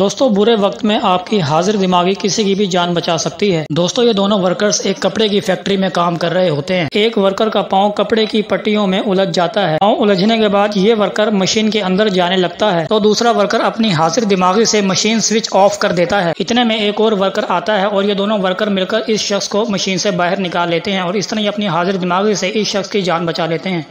दोस्तों, बुरे वक्त में आपकी हाजिर दिमागी किसी की भी जान बचा सकती है। दोस्तों, ये दोनों वर्कर्स एक कपड़े की फैक्ट्री में काम कर रहे होते हैं। एक वर्कर का पाँव कपड़े की पट्टियों में उलझ जाता है। पाँव उलझने के बाद ये वर्कर मशीन के अंदर जाने लगता है। तो दूसरा वर्कर अपनी हाजिर दिमागी से मशीन स्विच ऑफ़ कर देता है। इतने में एक और वर्कर आता है और ये दोनों वर्कर मिलकर इस शख्स को मशीन से बाहर निकाल लेते हैं और इस तरह अपनी हाजिर दिमागी से इस शख्स की जान बचा लेते हैं।